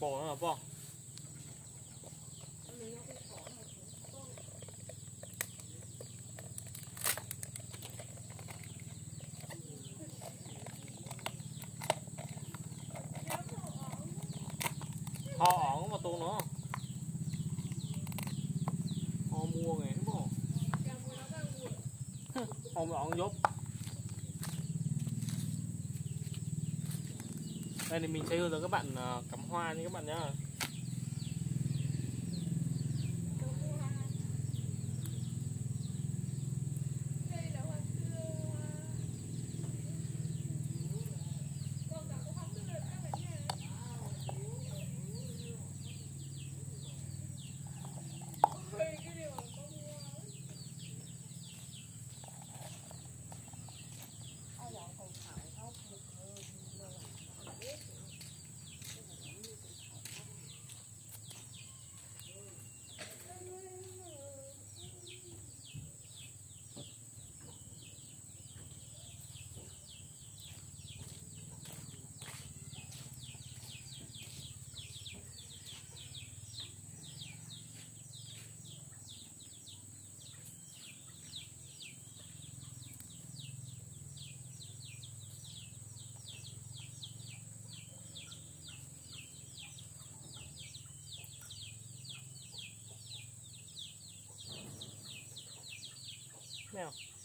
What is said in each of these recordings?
Bộ đó là. Họ mà dốt. Đây thì mình sẽ hướng dẫn các bạn à, cắm hoa nha các bạn nhá. now.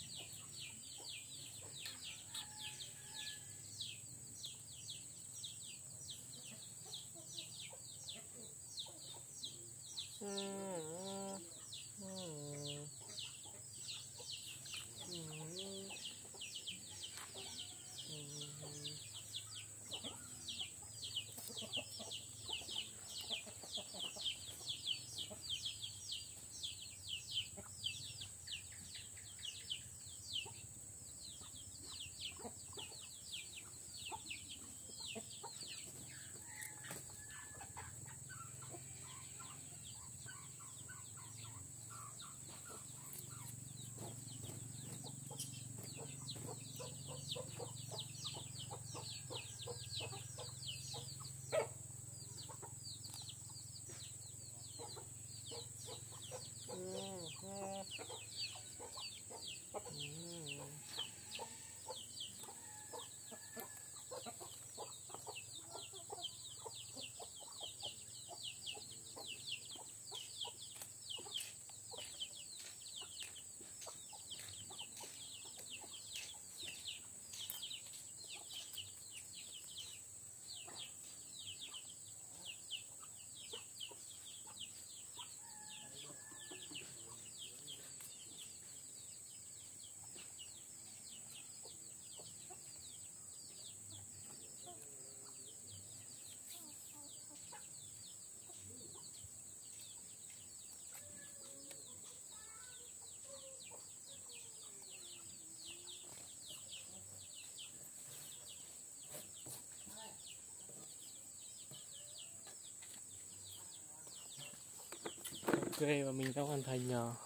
Ok và mình đã hoàn thành uh,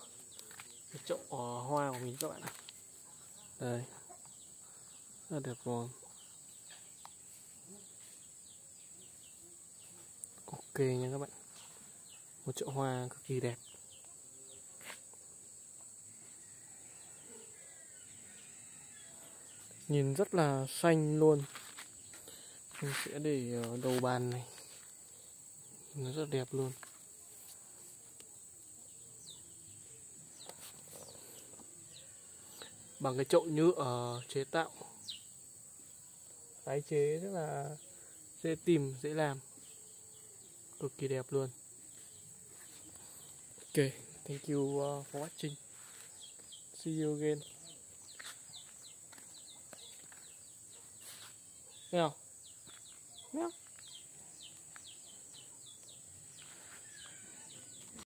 cái chậu uh, hoa của mình các bạn ạ. Đây. Rất đẹp luôn. Ok nha các bạn. Một chậu hoa cực kỳ đẹp. Nhìn rất là xanh luôn. Mình sẽ để ở đầu bàn này. Nó rất đẹp luôn. Bằng cái chậu nhựa ờ, chế tạo. Tái chế rất là dễ tìm dễ làm. Cực kỳ đẹp luôn. Ok thank you uh, for watching. See you again. Meow meow